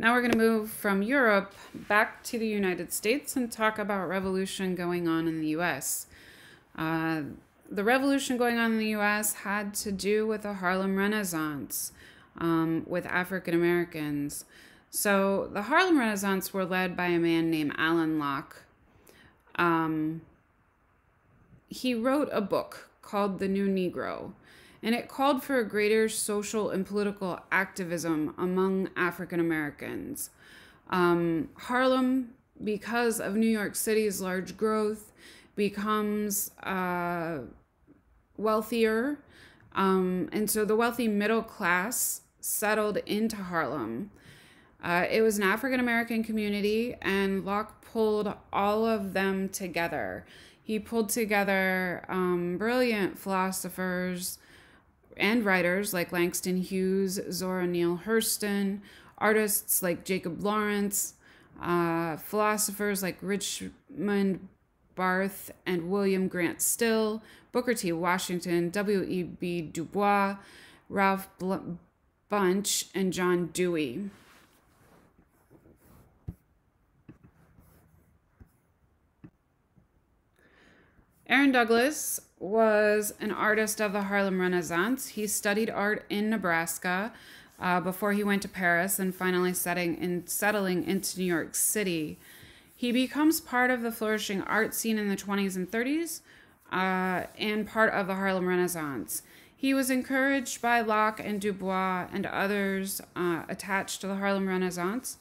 Now we're going to move from Europe back to the United States and talk about revolution going on in the U.S. Uh, the revolution going on in the U.S. had to do with the Harlem Renaissance um, with African Americans. So the Harlem Renaissance were led by a man named Alain Locke. Um, he wrote a book called The New Negro and it called for a greater social and political activism among African Americans. Um, Harlem, because of New York City's large growth, becomes uh, wealthier. Um, and so the wealthy middle class settled into Harlem. Uh, it was an African American community, and Locke pulled all of them together. He pulled together um, brilliant philosophers, and writers like Langston Hughes, Zora Neale Hurston, artists like Jacob Lawrence, uh, philosophers like Richmond Barth and William Grant Still, Booker T. Washington, W.E.B. Du Bois, Ralph Bl- Bunche, and John Dewey. Aaron Douglas was an artist of the Harlem Renaissance. He studied art in Nebraska uh, before he went to Paris and finally setting in, settling into New York City. He becomes part of the flourishing art scene in the 20s and 30s uh, and part of the Harlem Renaissance. He was encouraged by Locke and Du Bois and others uh, attached to the Harlem Renaissance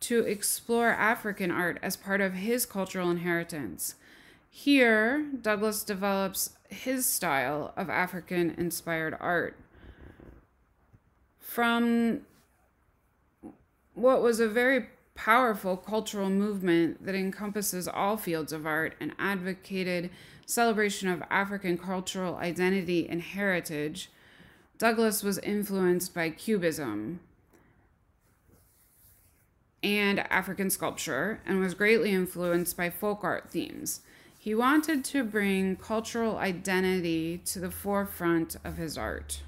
to explore African art as part of his cultural inheritance. Here, Douglas develops his style of African inspired art. From what was a very powerful cultural movement that encompasses all fields of art and advocated celebration of African cultural identity and heritage, Douglas was influenced by Cubism and African sculpture and was greatly influenced by folk art themes. He wanted to bring cultural identity to the forefront of his art.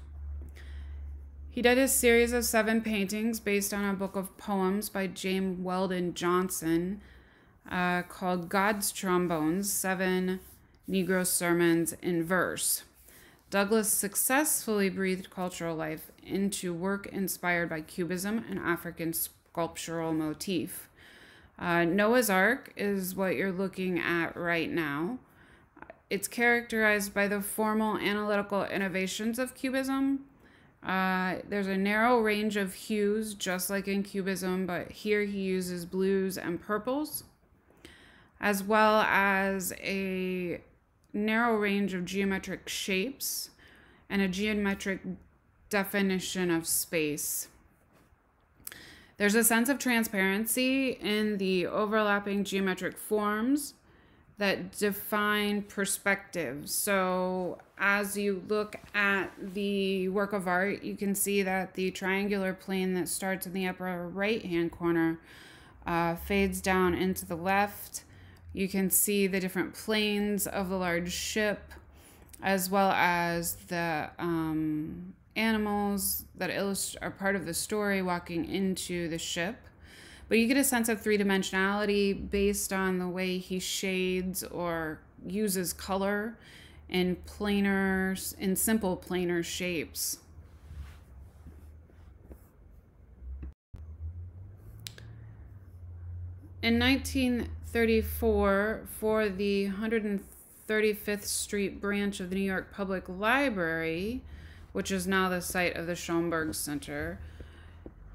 He did a series of seven paintings based on a book of poems by James Weldon Johnson uh, called God's Trombones Seven Negro Sermons in Verse. Douglas successfully breathed cultural life into work inspired by Cubism and African sculptural motif. Uh, Noah's Ark is what you're looking at right now. It's characterized by the formal analytical innovations of Cubism. Uh, there's a narrow range of hues, just like in Cubism, but here he uses blues and purples, as well as a narrow range of geometric shapes and a geometric definition of space. There's a sense of transparency in the overlapping geometric forms that define perspective. So, as you look at the work of art, you can see that the triangular plane that starts in the upper right hand corner uh, fades down into the left. You can see the different planes of the large ship, as well as the um, animals that are part of the story walking into the ship. But you get a sense of three dimensionality based on the way he shades or uses color in planar, in simple planar shapes. In 1934, for the 135th Street branch of the New York Public Library, which is now the site of the Schomburg Center.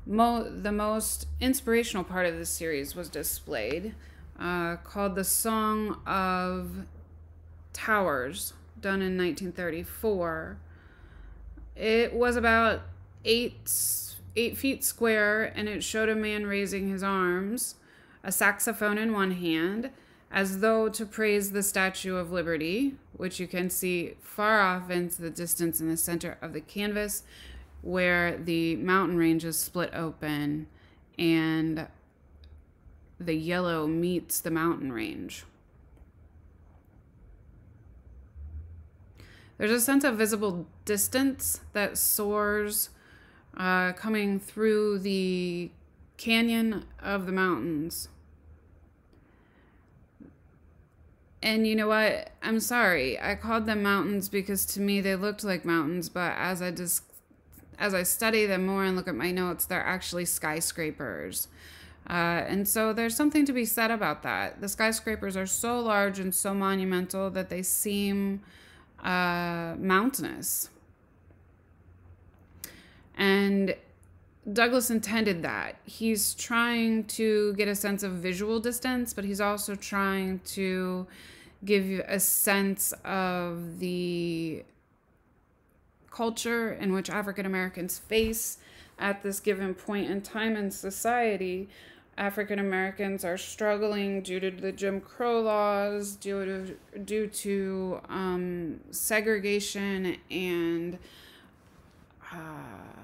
Mo- the most inspirational part of this series was displayed, uh, called The Song of Towers, done in 1934. It was about eight, eight feet square, and it showed a man raising his arms, a saxophone in one hand, as though to praise the Statue of Liberty, which you can see far off into the distance in the center of the canvas, where the mountain ranges split open and the yellow meets the mountain range. There's a sense of visible distance that soars uh, coming through the Canyon of the Mountains. And you know what? I'm sorry. I called them mountains because to me they looked like mountains, but as I just as I study them more and look at my notes, they're actually skyscrapers. Uh, and so there's something to be said about that. The skyscrapers are so large and so monumental that they seem uh, mountainous. And Douglas intended that. He's trying to get a sense of visual distance, but he's also trying to give you a sense of the culture in which African Americans face at this given point in time in society. African Americans are struggling due to the Jim Crow laws, due to due to um, segregation and uh,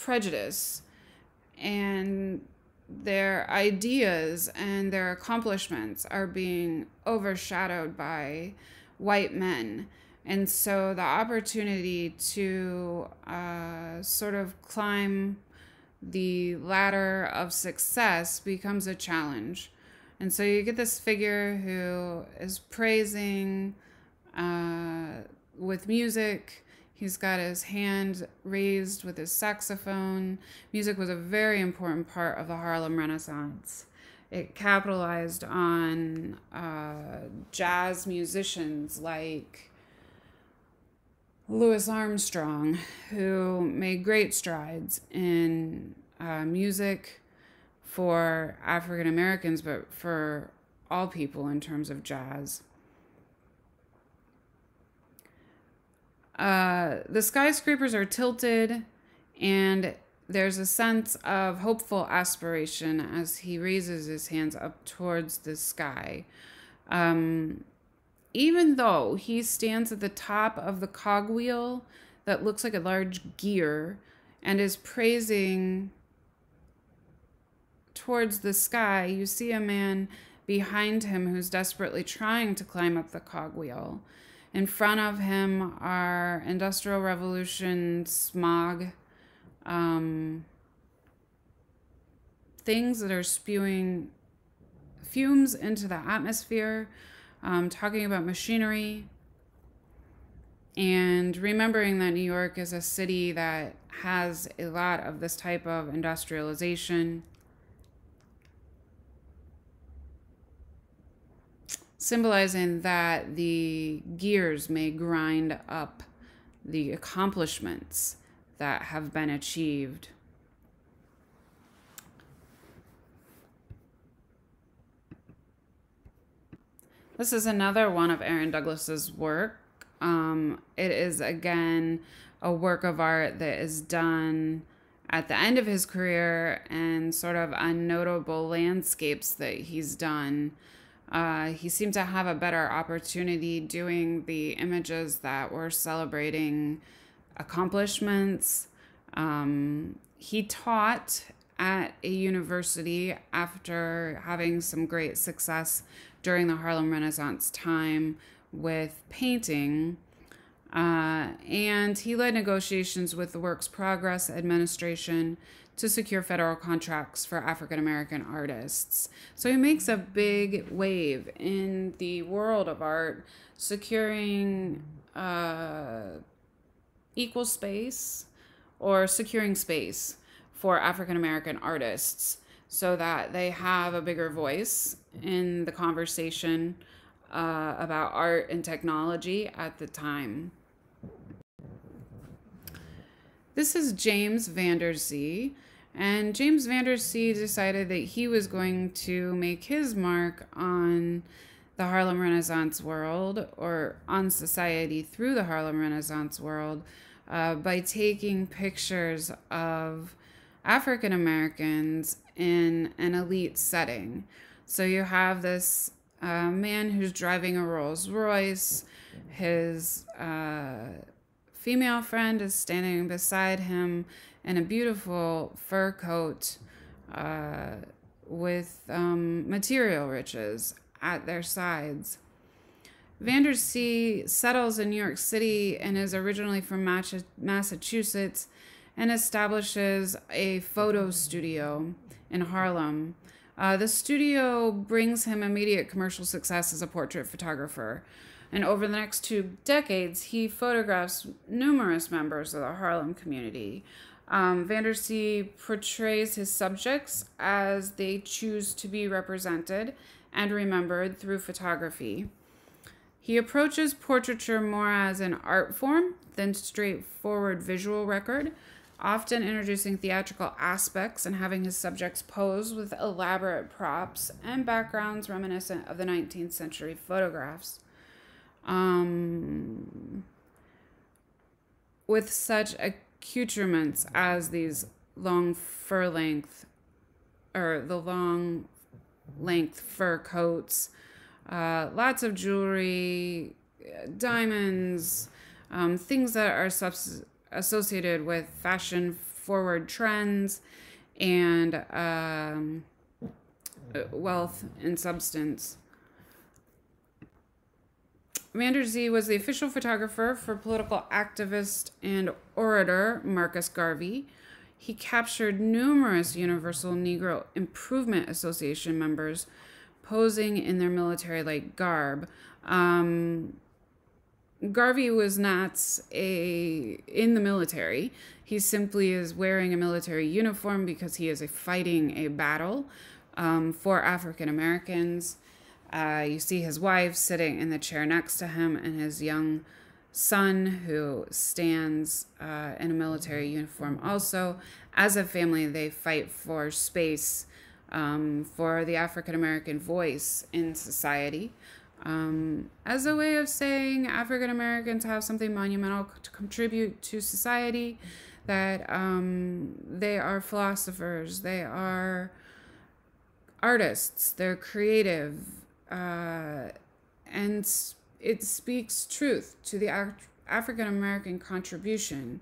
prejudice, and their ideas and their accomplishments are being overshadowed by white men. And so the opportunity to uh, sort of climb the ladder of success becomes a challenge. And so you get this figure who is praising uh, with music He's got his hand raised with his saxophone. Music was a very important part of the Harlem Renaissance. It capitalized on uh, jazz musicians like Louis Armstrong, who made great strides in uh, music for African Americans, but for all people in terms of jazz. Uh, the skyscrapers are tilted, and there's a sense of hopeful aspiration as he raises his hands up towards the sky. Um, even though he stands at the top of the cogwheel that looks like a large gear and is praising towards the sky, you see a man behind him who's desperately trying to climb up the cogwheel. In front of him are Industrial Revolution smog, um, things that are spewing fumes into the atmosphere, um, talking about machinery, and remembering that New York is a city that has a lot of this type of industrialization. Symbolizing that the gears may grind up the accomplishments that have been achieved. This is another one of Aaron Douglas's work. Um, it is again a work of art that is done at the end of his career and sort of unnotable landscapes that he's done. Uh, he seemed to have a better opportunity doing the images that were celebrating accomplishments. Um, he taught at a university after having some great success during the Harlem Renaissance time with painting. Uh, and he led negotiations with the Works Progress Administration to secure federal contracts for African American artists. So he makes a big wave in the world of art, securing uh, equal space or securing space for African American artists so that they have a bigger voice in the conversation uh, about art and technology at the time. This is James Vanderzee. And James Vanderzee decided that he was going to make his mark on the Harlem Renaissance world or on society through the Harlem Renaissance world uh, by taking pictures of African Americans in an elite setting. So you have this uh, man who's driving a Rolls Royce, his uh, female friend is standing beside him in a beautiful fur coat uh, with um, material riches at their sides. Vanderzee settles in New York City and is originally from Massachusetts and establishes a photo studio in Harlem. Uh, the studio brings him immediate commercial success as a portrait photographer. And over the next two decades, he photographs numerous members of the Harlem community. Um, Vanderzee portrays his subjects as they choose to be represented and remembered through photography. He approaches portraiture more as an art form than straightforward visual record, often introducing theatrical aspects and having his subjects pose with elaborate props and backgrounds reminiscent of the 19th century photographs. Um, with such accoutrements as these long fur length or the long length fur coats, uh, lots of jewelry, diamonds, um, things that are subs- associated with fashion forward trends and um, wealth and substance. Vanderzee was the official photographer for political activist and orator Marcus Garvey. He captured numerous Universal Negro Improvement Association members posing in their military like garb. Um, Garvey was not a in the military. He simply is wearing a military uniform because he is a fighting a battle um, for African Americans. Uh, you see his wife sitting in the chair next to him, and his young son who stands uh, in a military uniform. Also, as a family, they fight for space um, for the African American voice in society um, as a way of saying African Americans have something monumental to contribute to society, that um, they are philosophers, they are artists, they're creative, uh, and it speaks truth to the African American contribution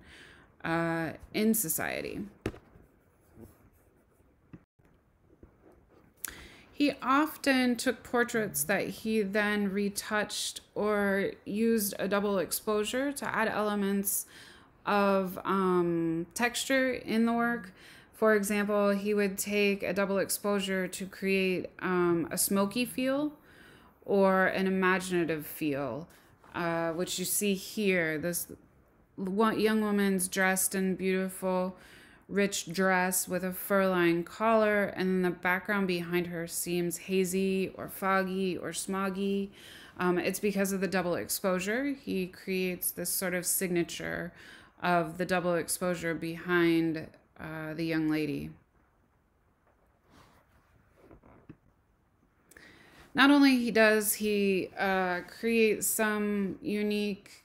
uh, in society. He often took portraits that he then retouched or used a double exposure to add elements of um, texture in the work. For example, he would take a double exposure to create um, a smoky feel or an imaginative feel, uh, which you see here. This young woman's dressed in beautiful rich dress with a fur-lined collar, and the background behind her seems hazy or foggy or smoggy. Um, it's because of the double exposure. He creates this sort of signature of the double exposure behind uh, the young lady. Not only he does he uh, create some unique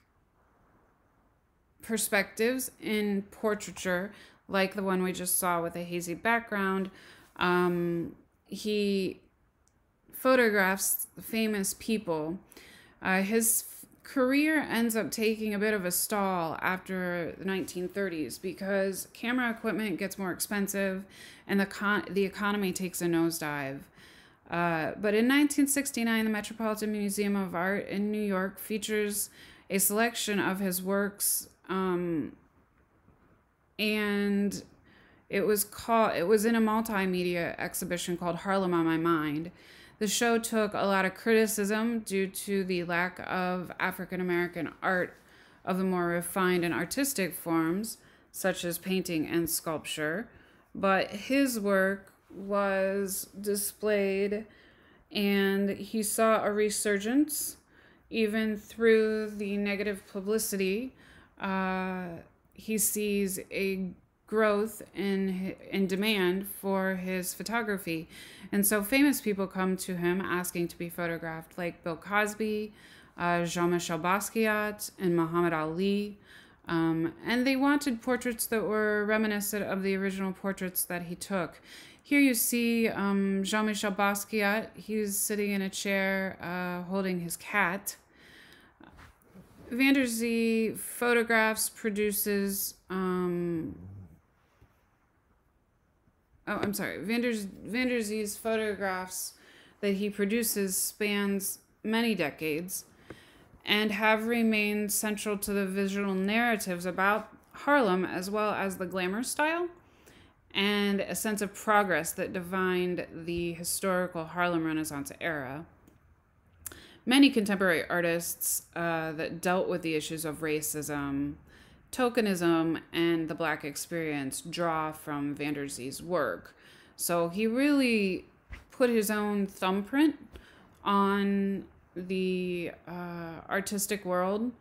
perspectives in portraiture like the one we just saw with a hazy background. Um, he photographs famous people. Uh, his career ends up taking a bit of a stall after the 1930s because camera equipment gets more expensive and the, con- the economy takes a nosedive. Uh, but in 1969, the Metropolitan Museum of Art in New York features a selection of his works um, and it was called it was in a multimedia exhibition called Harlem on My Mind. The show took a lot of criticism due to the lack of African American art of the more refined and artistic forms, such as painting and sculpture. But his work was displayed, and he saw a resurgence even through the negative publicity. Uh, he sees a growth in in demand for his photography, and so famous people come to him asking to be photographed, like Bill Cosby, uh, Jean-Michel Basquiat, and Muhammad Ali. Um, and they wanted portraits that were reminiscent of the original portraits that he took. Here you see um, Jean Michel Basquiat. He's sitting in a chair uh, holding his cat. Van der Vanderzee photographs produces um oh I'm sorry Vander's Vanderzee's photographs that he produces spans many decades and have remained central to the visual narratives about Harlem as well as the glamour style and a sense of progress that defined the historical Harlem Renaissance era. Many contemporary artists uh, that dealt with the issues of racism, tokenism, and the black experience draw from Van der Zee's work. So he really put his own thumbprint on the uh, artistic world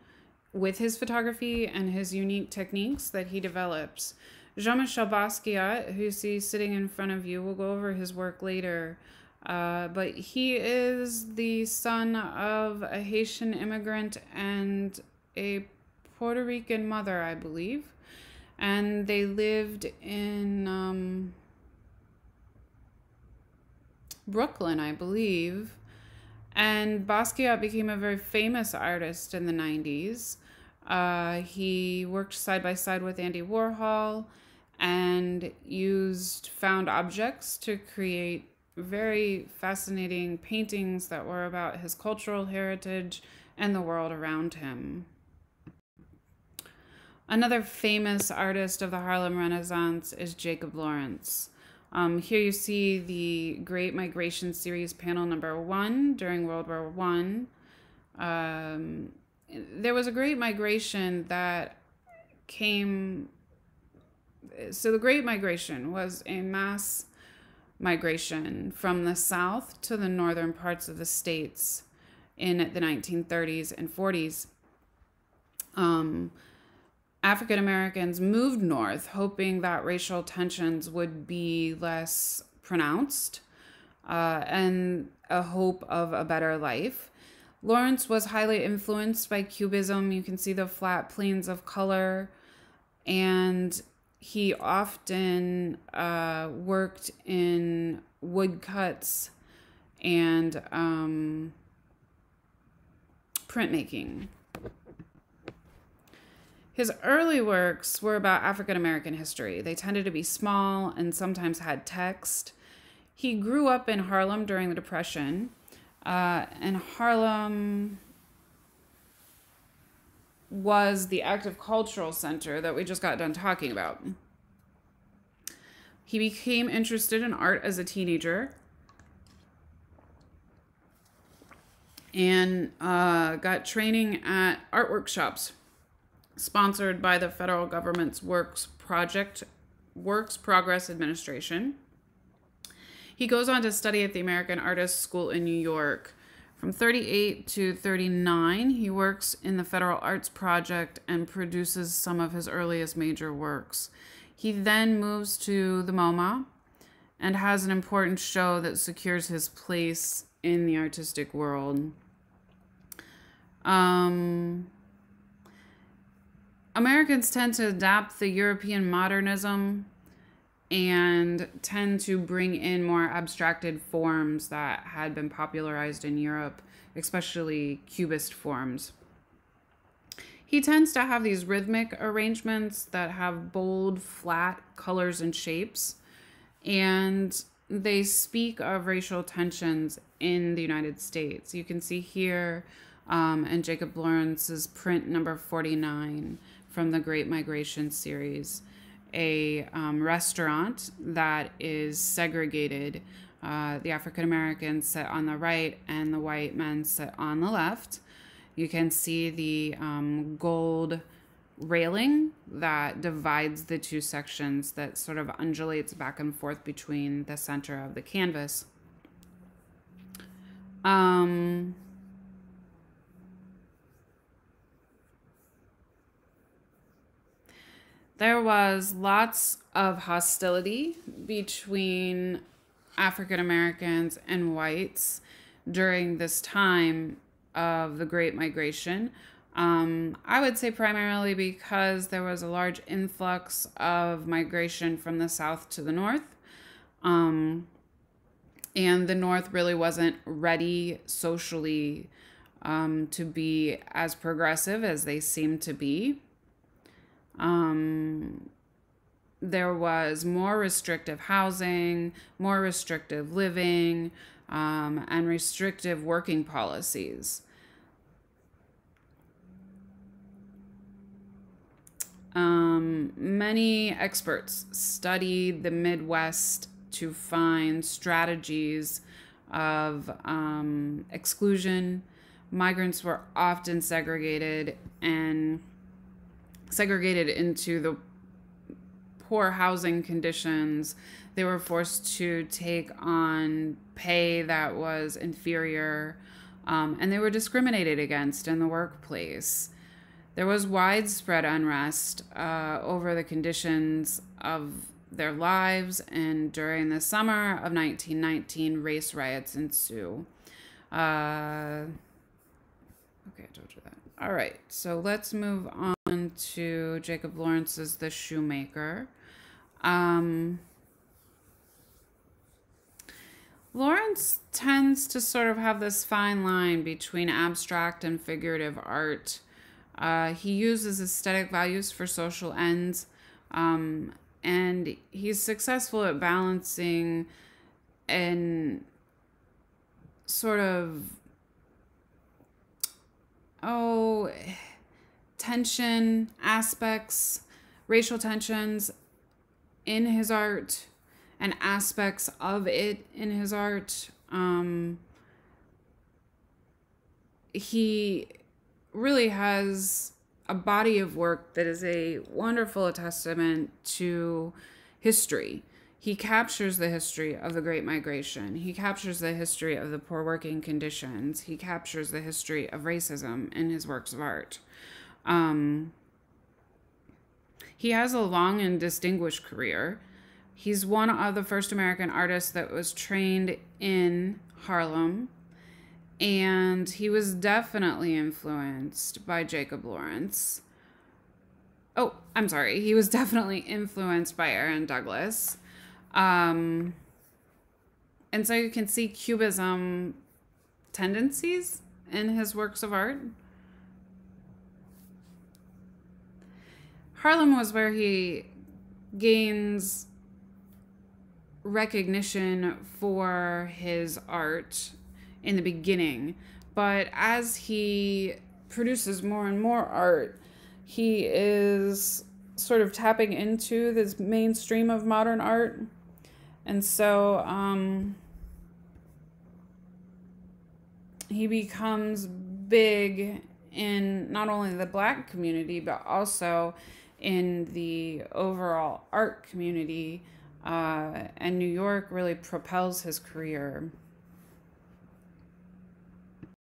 with his photography and his unique techniques that he develops. Jean Michel Basquiat, who you see sitting in front of you, we'll go over his work later. Uh, but he is the son of a Haitian immigrant and a Puerto Rican mother, I believe. And they lived in um, Brooklyn, I believe. And Basquiat became a very famous artist in the 90s. Uh, he worked side by side with Andy Warhol and used found objects to create very fascinating paintings that were about his cultural heritage and the world around him. Another famous artist of the Harlem Renaissance is Jacob Lawrence. Um, here you see the Great Migration Series panel number one during World War One. Um, there was a great migration that came. So the Great Migration was a mass migration from the south to the northern parts of the states in the 1930s and 40s. Um, African Americans moved north, hoping that racial tensions would be less pronounced uh, and a hope of a better life. Lawrence was highly influenced by Cubism. You can see the flat planes of color, and he often uh, worked in woodcuts and um, printmaking. His early works were about African American history. They tended to be small and sometimes had text. He grew up in Harlem during the Depression. Uh, and Harlem was the active cultural center that we just got done talking about. He became interested in art as a teenager and uh, got training at art workshops sponsored by the federal government's Works Project Works Progress Administration. He goes on to study at the American Artists School in New York. From 38 to 39, he works in the Federal Arts Project and produces some of his earliest major works. He then moves to the MoMA and has an important show that secures his place in the artistic world. Um, Americans tend to adapt the European modernism and tend to bring in more abstracted forms that had been popularized in Europe, especially Cubist forms. He tends to have these rhythmic arrangements that have bold, flat colors and shapes, and they speak of racial tensions in the United States. You can see here um, in Jacob Lawrence's print number 49 from the Great Migration series, a um, restaurant that is segregated. Uh, the African Americans sit on the right and the white men sit on the left. You can see the um, gold railing that divides the two sections that sort of undulates back and forth between the center of the canvas. Um, there was lots of hostility between African Americans and whites during this time of the Great Migration. Um, I would say primarily because there was a large influx of migration from the south to the north. Um, and the north really wasn't ready socially um, to be as progressive as they seemed to be. Um, there was more restrictive housing, more restrictive living, um, and restrictive working policies. Um, many experts studied the Midwest to find strategies of um, exclusion. Migrants were often segregated and segregated into the poor housing conditions. They were forced to take on pay that was inferior, um, and they were discriminated against in the workplace. There was widespread unrest uh, over the conditions of their lives, and during the summer of 1919, race riots ensue. Uh, okay, I told you that. All right, so let's move on to Jacob Lawrence's The Shoemaker. Um, Lawrence tends to sort of have this fine line between abstract and figurative art. Uh, he uses aesthetic values for social ends, um, and he's successful at balancing and sort of oh tension aspects racial tensions in his art and aspects of it in his art um, he really has a body of work that is a wonderful testament to history. He captures the history of the Great Migration. He captures the history of the poor working conditions. He captures the history of racism in his works of art. Um, he has a long and distinguished career. He's one of the first American artists that was trained in Harlem and he was definitely influenced by Jacob Lawrence. Oh, I'm sorry. He was definitely influenced by Aaron Douglas. Um, and so you can see Cubism tendencies in his works of art. Harlem was where he gains recognition for his art in the beginning, but as he produces more and more art, he is sort of tapping into this mainstream of modern art. And so um, he becomes big in not only the black community, but also in the overall art community. Uh, and New York really propels his career.